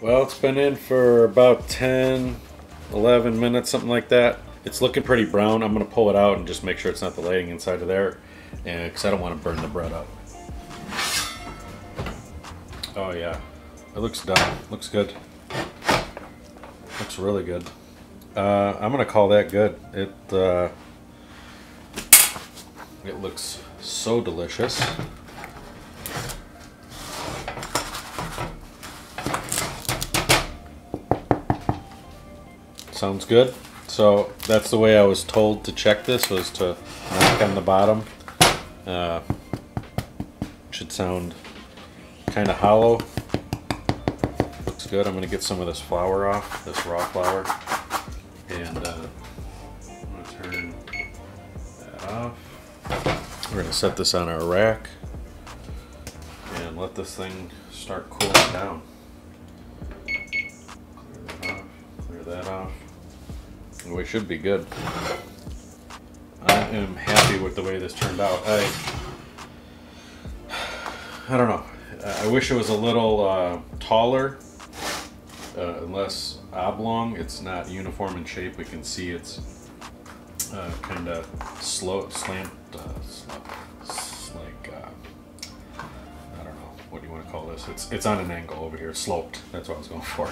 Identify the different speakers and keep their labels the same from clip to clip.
Speaker 1: Well, it's been in for about 10, 11 minutes, something like that. It's looking pretty brown. I'm to pull it out and just make sure it's not the lighting inside of there because I don't want to burn the bread up. Oh yeah, it looks done. Looks good. Looks really good. Uh, I'm gonna call that good. It uh, it looks so delicious. Sounds good. So that's the way I was told to check this was to knock on the bottom. Uh, should sound kind of hollow. Looks good. I'm going to get some of this flour off, this raw flour. And uh, I'm going to turn that off. We're going to set this on our rack and let this thing start cooling down. Clear that off. Clear that off. And we should be good. I am happy with the way this turned out. I I don't know. I wish it was a little uh, taller, uh, less oblong. It's not uniform in shape. We can see it's uh, kind of slow, slant, uh, like uh, I don't know what do you want to call this. It's it's on an angle over here, sloped. That's what I was going for.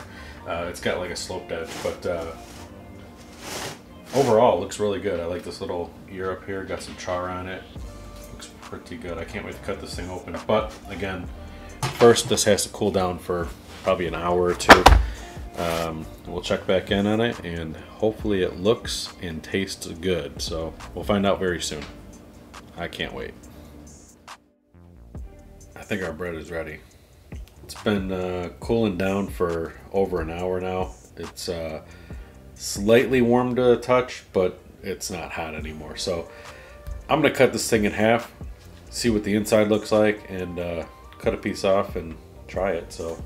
Speaker 1: Uh, it's got like a sloped edge, but overall looks really good. I like this little ear up here. Got some char on it. Looks pretty good. I can't wait to cut this thing open. But again, first this has to cool down for probably an hour or two. Um, we'll check back in on it and hopefully it looks and tastes good. So we'll find out very soon. I can't wait. I think our bread is ready. It's been uh, cooling down for over an hour now. It's uh, slightly warm to touch, but it's not hot anymore. So I'm gonna cut this thing in half, see what the inside looks like, and uh, cut a piece off and try it. So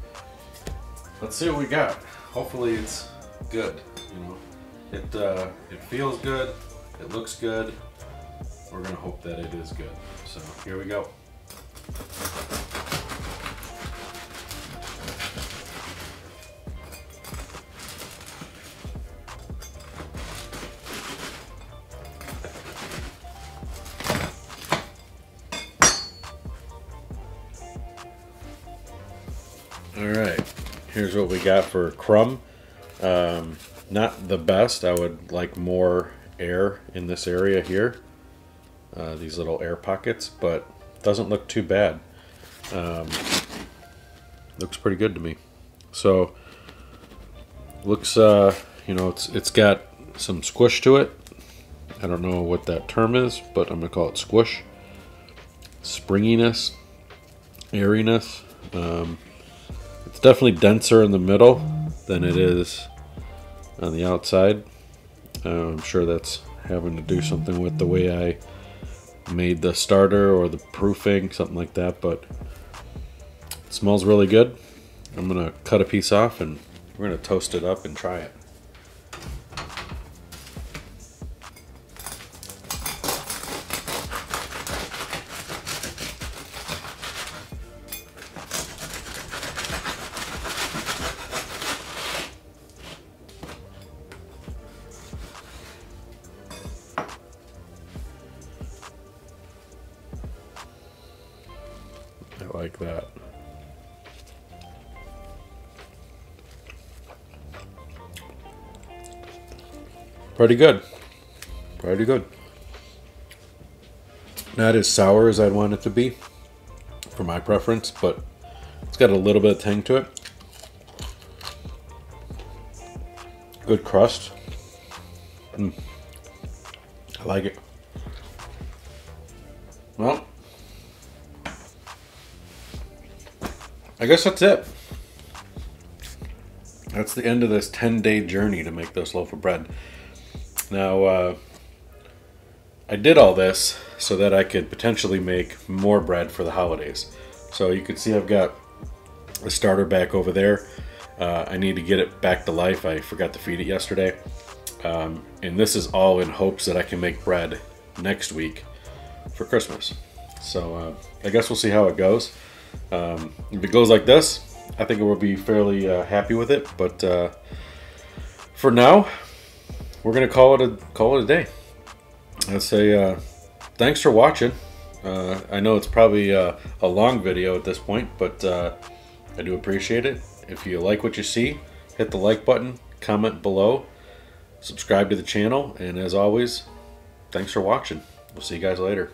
Speaker 1: let's see what we got. Hopefully it's good. You know, it uh, it feels good. It looks good. We're gonna hope that it is good. So here we go. All right, here's what we got for crumb. Um, not the best. I would like more air in this area here. Uh, these little air pockets, but doesn't look too bad. Um, looks pretty good to me. So looks, uh, you know, it's it's got some squish to it. I don't know what that term is, but I'm gonna call it squish. Springiness, airiness. Um, it's definitely denser in the middle than it is on the outside. Uh, I'm sure that's having to do something with the way I made the starter or the proofing, something like that, but it smells really good. I'm gonna cut a piece off and we're gonna toast it up and try it. I like that. Pretty good. Pretty good. Not as sour as I'd want it to be, for my preference, but it's got a little bit of tang to it. Good crust. Mm. I like it. I guess that's it. That's the end of this 10 day journey to make this loaf of bread. Now, uh, I did all this so that I could potentially make more bread for the holidays. So you can see I've got a starter back over there. Uh, I need to get it back to life. I forgot to feed it yesterday. Um, and this is all in hopes that I can make bread next week for Christmas. So uh, I guess we'll see how it goes. Um, if it goes like this, I think we'll be fairly uh, happy with it. But uh, for now, we're gonna call it a call it a day. I'd say uh, thanks for watching. Uh, I know it's probably uh, a long video at this point, but uh, I do appreciate it. If you like what you see, hit the like button, comment below, subscribe to the channel, and as always, thanks for watching. We'll see you guys later.